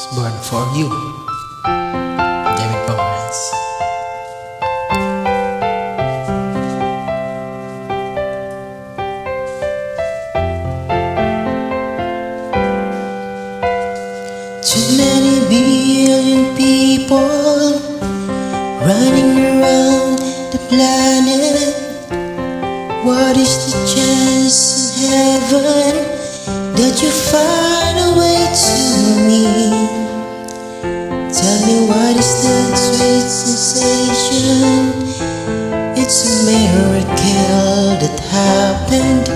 was born for you. David Pomeranz. Too many billion people running around the planet. What is the chance in heaven that you find a way to me? Me what is that sweet sensation? It's a miracle that happened.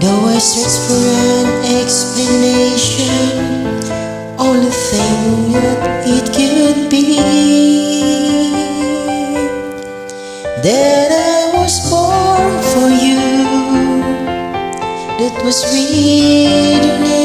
Though I search for an explanation, only thing that it could be that I was born for you. That was written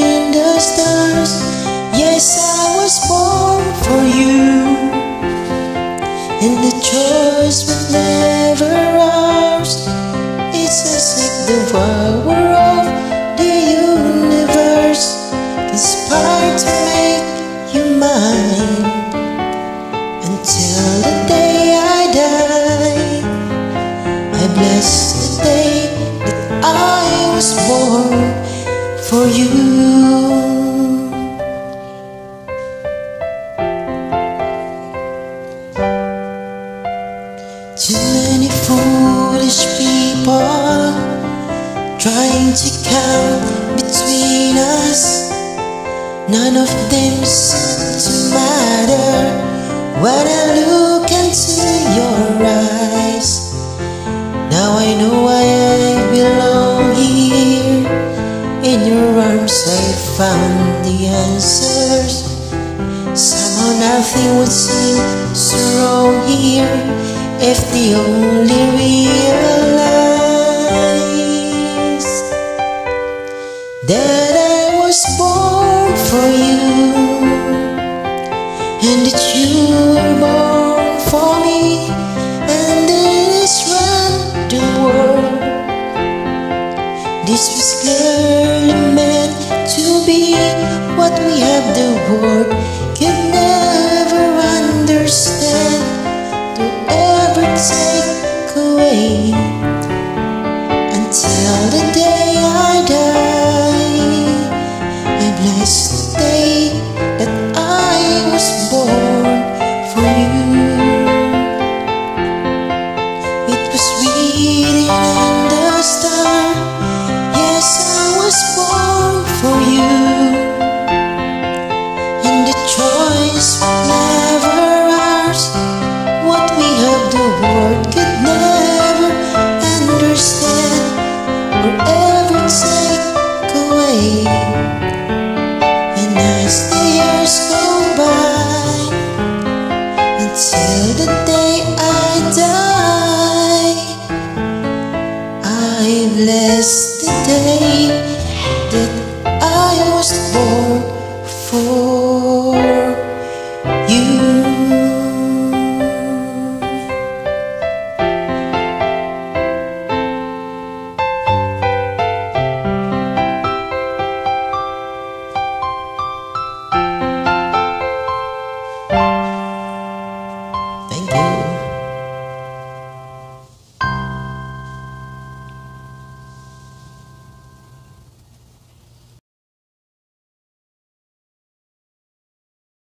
many foolish people trying to come between us. None of them seem to matter when I look into your eyes. Now I know why I belong here. In your arms I found the answers. Somehow nothing would seem so wrong here if the only realized that I was born for you and that you were born for me and in this random world this was clearly meant to be what we have the world. I've blessed the day.